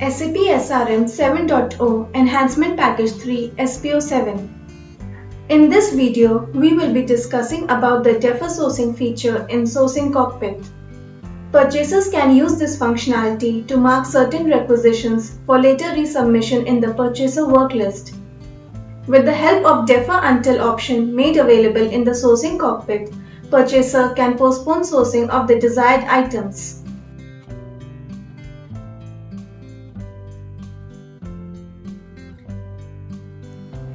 SAP SRM 7.0 Enhancement Package 3 SP07 In this video, we will be discussing about the defer sourcing feature in Sourcing Cockpit. Purchasers can use this functionality to mark certain requisitions for later resubmission in the purchaser work list. With the help of Defer Until option made available in the Sourcing Cockpit, purchaser can postpone sourcing of the desired items.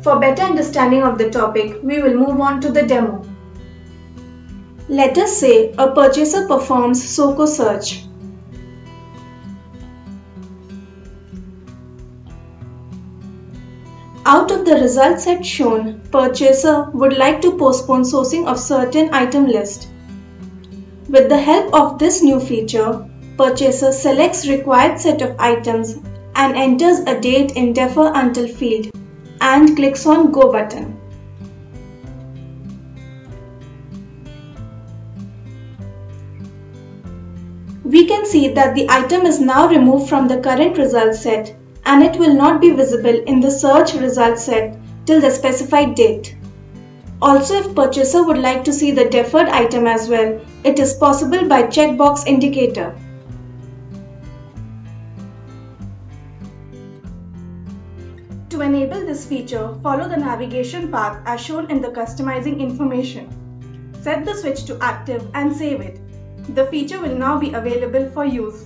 For better understanding of the topic, we will move on to the demo. Let us say a purchaser performs SOCO search. Out of the result set shown, purchaser would like to postpone sourcing of certain item list. With the help of this new feature, purchaser selects required set of items and enters a date in defer until field and clicks on Go button. We can see that the item is now removed from the current result set and it will not be visible in the search result set till the specified date. Also, if purchaser would like to see the deferred item as well, it is possible by checkbox indicator. To enable this feature, follow the navigation path as shown in the customizing information. Set the switch to active and save it. The feature will now be available for use.